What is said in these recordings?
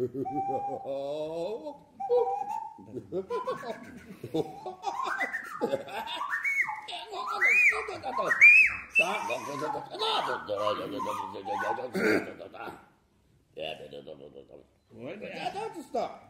Why do I have to stop?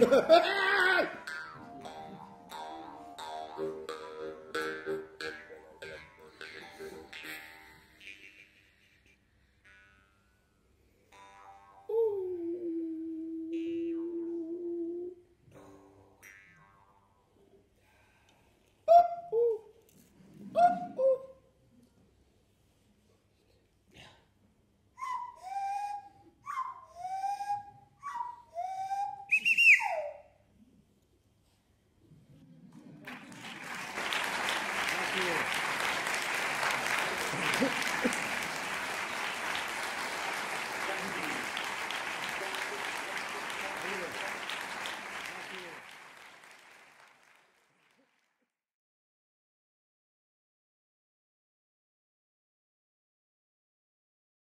あ あ